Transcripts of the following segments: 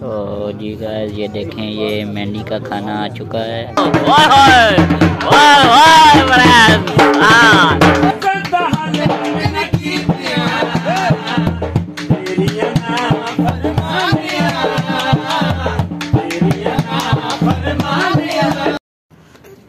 تو جی گائز یہ دیکھیں، یہ مہندی کا کھانا آ چکا ہے۔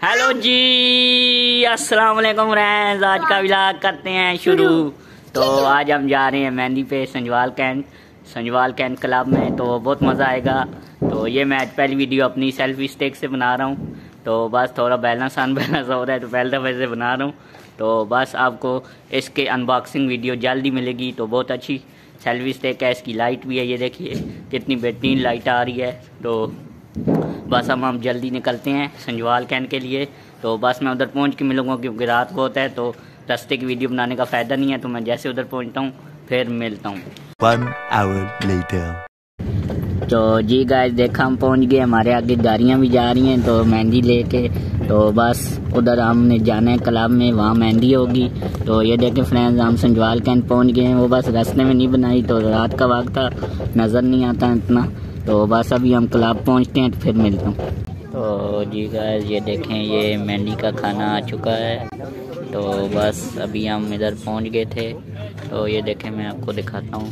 ہیلو جی السلام علیکم فرینڈز آج کا ولاگ کرتے ہیں شروع۔ تو آج ہم جا رہے ہیں مہندی پہ Sanjwal cantt Sanjwal cantt club میں، تو بہت مزہ آئے گا۔ تو یہ میں آج پہلی ویڈیو اپنی سیلفی اسٹیک سے بنا رہا ہوں۔ تو بس تھوڑا بیلنس ان بیلنس ہو رہا ہے، تو پہلے دفعہ سے بنا رہا ہوں۔ تو بس آپ کو اس کے انباکسنگ ویڈیو جلدی ملے گی، تو بہت اچھی سیلفی اسٹیک ہے۔ اس کی لائٹ بھی ہے، یہ دیکھیے کتنی بہترین لائٹ آ رہی ہے۔ تو بس ہم ہم جلدی نکلتے ہیں سنجوال کین کے لیے۔ تو بس میں ادھر پہنچ کے ملوں گا کیونکہ رات بہت ہے، تو رستے کی ویڈیو بنانے کا فائدہ نہیں ہے، تو میں جیسے ادھر پہنچتا ہوں۔ پھر ملتا ہوں. تو جی گائز دیکھا ہم پہنچ گئے ہمارے آگے گاڑیاں بھی جا رہی ہیں تو مہندی لے کے تو بس ادھر ہم نے جانا ہے کلاب میں وہاں مہندی ہوگی۔ تو یہ دیکھیں فرینڈز ہم سنجوال کینٹ پہنچ گئے ہیں وہ بس رستے میں نہیں بنائی تو رات کا وقت تھا نظر نہیں آتا اتنا۔ تو بس ابھی ہم کلاب پہنچتے ہیں تو پھر ملتا ہوں۔ تو جی گائز یہ دیکھیں یہ مہندی کا کھانا آ چکا ہے۔ تو بس ابھی ہم ادھر پہنچ گئے تھے۔ تو یہ دیکھیں میں آپ کو دکھاتا ہوں۔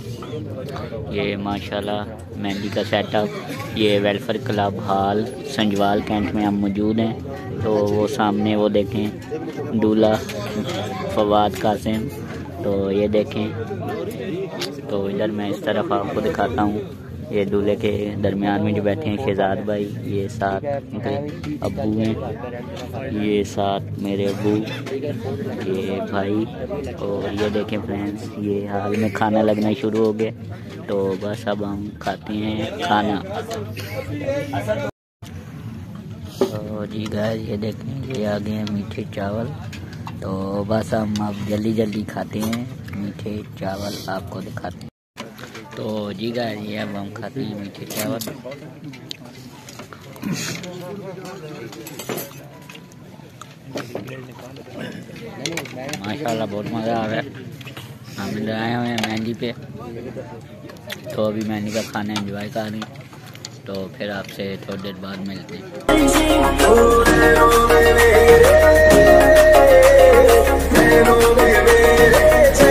یہ ماشاءاللہ مہندی کا سیٹ اپ یہ welfare club hall Sanjwal cantt میں ہم موجود ہیں۔ تو وہ سامنے وہ دیکھیں، دولہا، فواد قاسم۔ تو یہ دیکھیں۔ تو ادھر میں اس طرف آپ کو دکھاتا ہوں۔ یہ دولہے کے درمیان میں جو بیٹھے ہیں، شہزاد بھائی، یہ ساتھ ان کے ابو ہیں، یہ ساتھ میرے ابو، یہ بھائی، اور یہ دیکھیں فرینڈس یہ حال میں کھانا لگنا شروع ہو گیا۔ تو بس اب ہم کھاتے ہیں کھانا۔ تو جی گائز یہ دیکھیں، یہ آگے ہیں میٹھے چاول۔ تو بس ہم اب جلدی جلدی کھاتے ہیں میٹھے چاول، آپ کو دکھاتے ہیں۔ تو جی گائز یہ اب ہم کھاتے ہیں میٹھے چاول ماشاء اللہ بہت مزہ آ رہا ہے ہم ادھر آئے ہوئے ہیں مہندی پہ۔ تو ابھی مہندی کا کھانا انجوائے کر رہی تو پھر آپ سے تھوڑی دیر بعد ملتے ہیں۔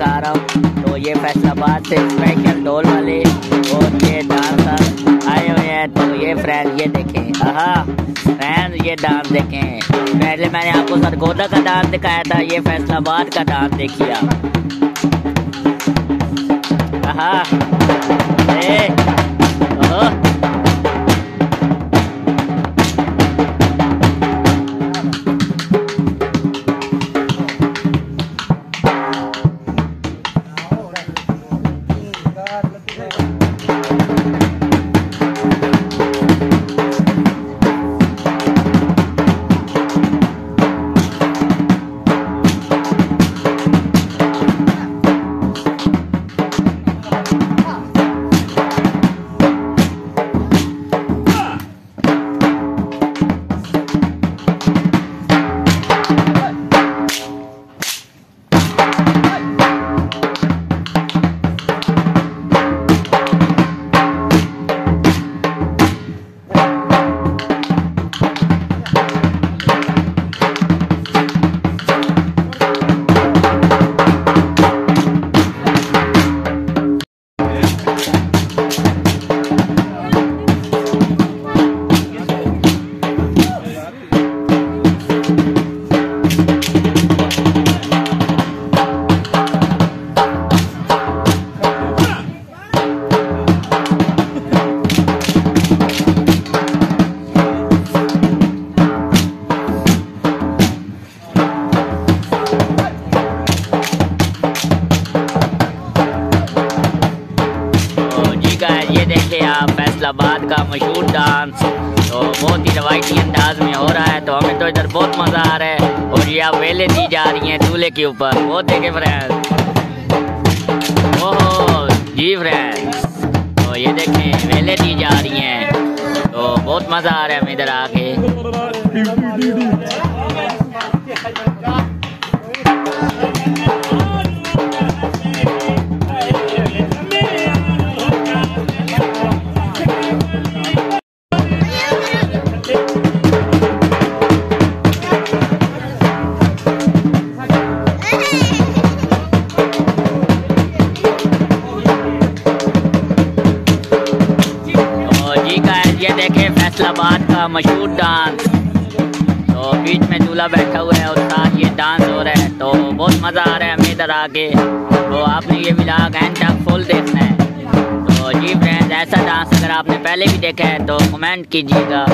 آپ رہا ہوں تو یہ فیصلہ آباد سے اسپیشل ڈول والے اور یہ ڈانسر آئے ہوئے ہیں تو یہ فرینڈ یہ دیکھیں۔ ہاں فرینڈ یہ ڈانس دیکھیں۔ پہلے میں نے آپ کو سرگودا کا ڈانس دکھایا تھا، یہ فیصلہ آباد کا ڈانس دیکھیا ہاں مشہور ڈانس تو بہت ہی روایتی انداز میں ہو رہا ہے، تو ہمیں تو ادھر بہت مزہ آ رہا ہے۔ اور یہ آپ ویلے دی جا رہی ہیں دولہے کے اوپر۔ وہ دیکھیں فرینڈ اوہ جی فرینڈ تو یہ دیکھیں، ویلے دی جا رہی ہیں۔ تو بہت مزہ آ رہا ہے ہمیں ادھر آ کے۔ فیصل آباد کا مشہور ڈانس تو بیچ میں دولہا بیٹھا ہوا ہے اور ساتھ یہ ڈانس ہو رہا ہے. تو بہت مزہ آ رہا ہے ہمیں ادھر آ کے تو آپ نے یہ ولاگ اینڈ تک فل دیکھنا ہے. تو جی فرینڈ ایسا ڈانس اگر آپ نے پہلے بھی دیکھا ہے تو کمنٹ کیجیے گا.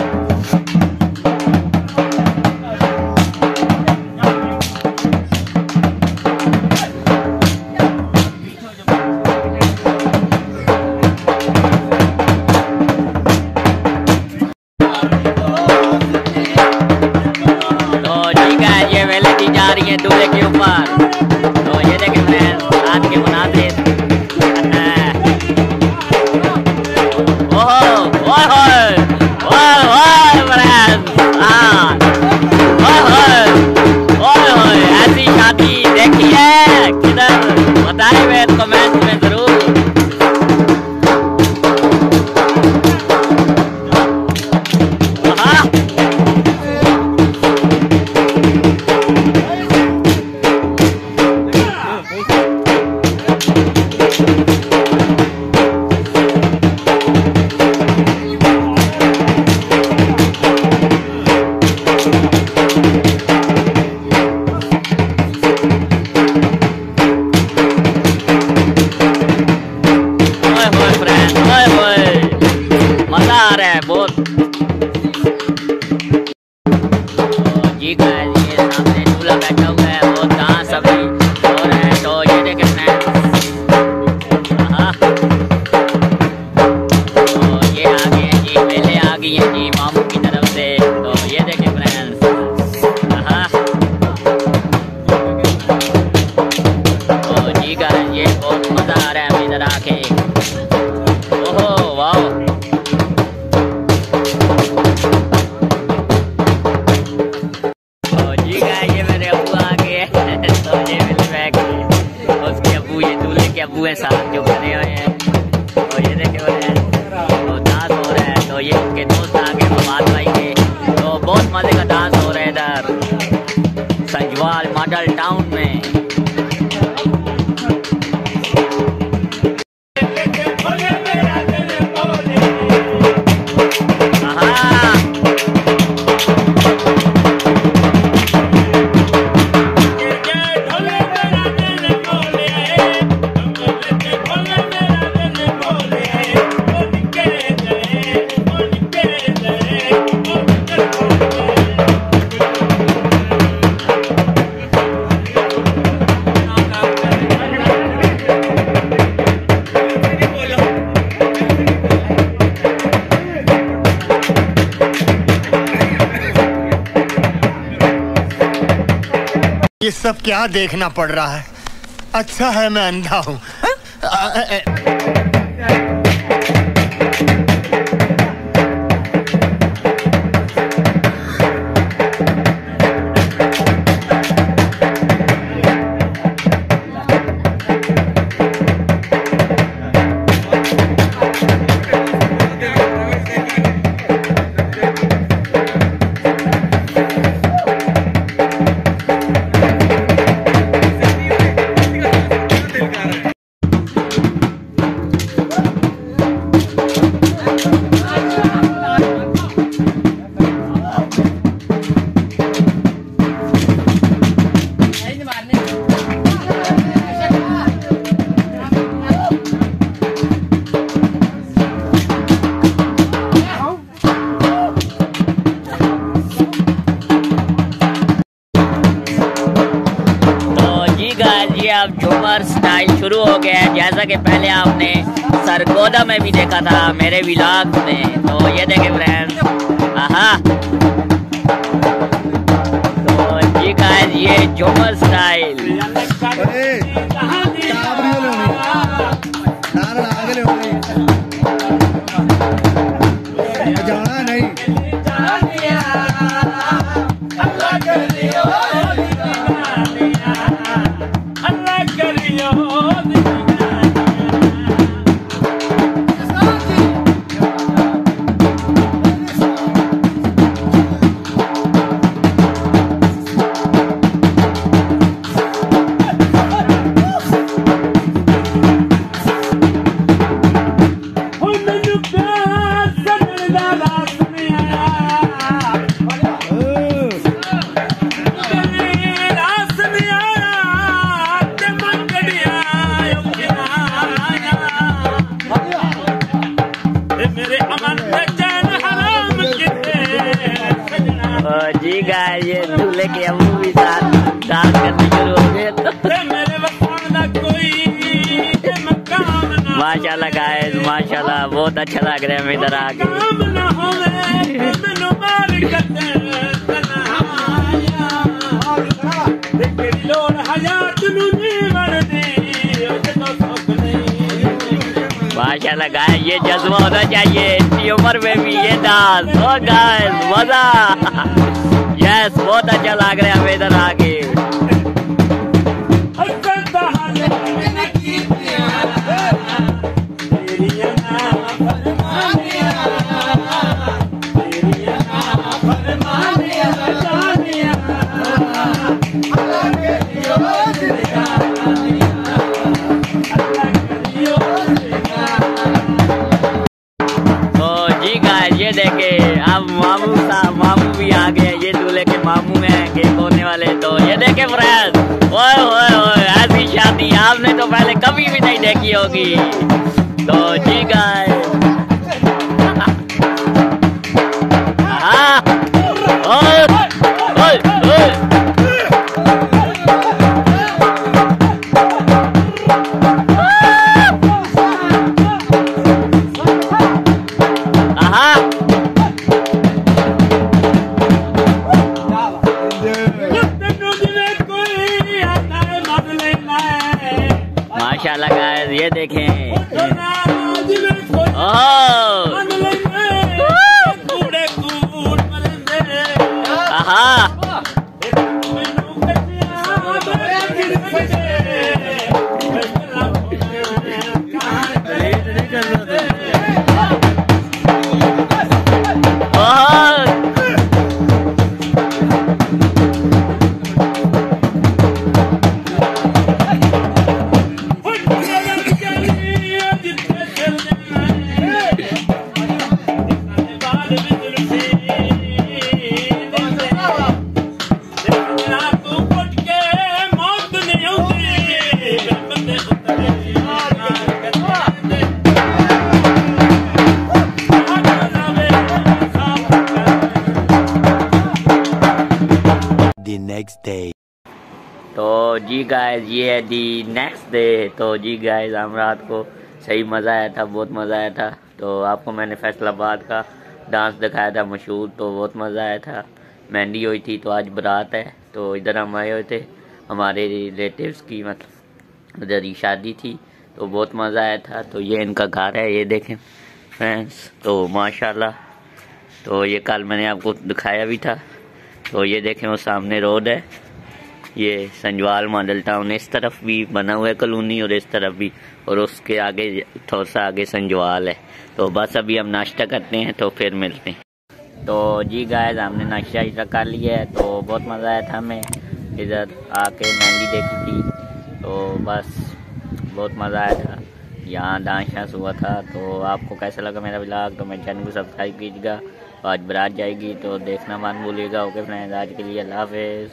começa سب کیا دیکھنا پڑ رہا ہے۔ اچھا ہے میں اندھا ہوں۔ جیسا کہ پہلے آپ نے سرگودا میں بھی دیکھا تھا، میرے ولاگ میں تو یہ دیکھیں فرینڈ تو جی کا یہ جومر ہے یہ دولے کے ابو بھی ساتھ ڈال کرنے شروع ہو گئے ماشاء اللہ گائز ماشاء اللہ بہت اچھا لگ رہا ہے ہمیں ادھر آ ماشاء اللہ گائے یہ جذبہ ہونا چاہیے اتنی عمر میں بھی یہ ڈانس ہو گائے مزہ۔ یس بہت اچھا لگ رہا ہے ہمیں ادھر آ کے بھی نہیں دیکھی گائز یہ ہے دی نیکسٹ ڈے تو جی گائز ہم رات کو صحیح مزہ آیا تھا، بہت مزہ آیا تھا۔ تو آپ کو میں نے فیصل آباد کا ڈانس دکھایا تھا مشہور، تو بہت مزہ آیا تھا۔ مہندی ہوئی تھی تو آج برات ہے۔ تو ادھر ہم آئے ہوئے تھے، ہمارے ریلیٹیوس کی مطلب ادھر ہی شادی تھی۔ تو بہت مزہ آیا تھا۔ تو یہ ان کا گھر ہے، یہ دیکھیں۔ فرینڈس تو ماشاءاللہ، تو یہ کل میں نے آپ کو دکھایا بھی تھا۔ تو یہ دیکھیں، وہ سامنے روڈ ہے۔ یہ سنجوال ماڈل ٹاؤن اس طرف بھی بنا ہوا ہے کالونی اور اس طرف بھی۔ اور اس کے آگے تھوڑا سا آگے سنجوال ہے۔ تو بس ابھی ہم ناشتہ کرتے ہیں تو پھر ملتے ہیں۔ تو جی گائز ہم نے ناشتہ اشتہ کر لیا ہے۔ تو بہت مزہ آیا تھا ہمیں۔ ادھر آ کے مہندی دیکھی تھی۔ تو بس بہت مزہ آیا تھا۔ یہاں ڈانس شانس ہوا تھا۔ تو آپ کو کیسا لگا میرا بلاگ تو میرے چینل کو سبسکرائب کیجیے گا۔ آج برات جائے گی۔ تو دیکھنا مان بولیے گا۔ اوکے فرینڈ آج کے لیے اللہ حافظ۔